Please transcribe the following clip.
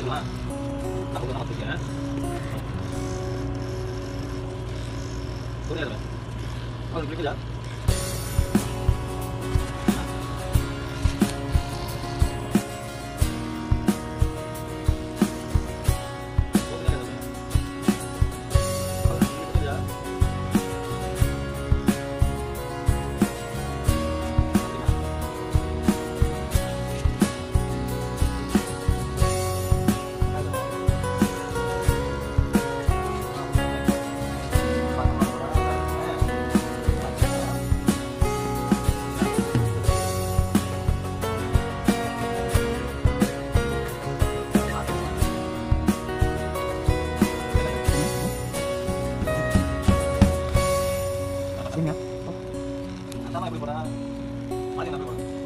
好几万，那不可能出钱。都那个，二十几块钱。哪里汇报呢？哪里呢？汇报。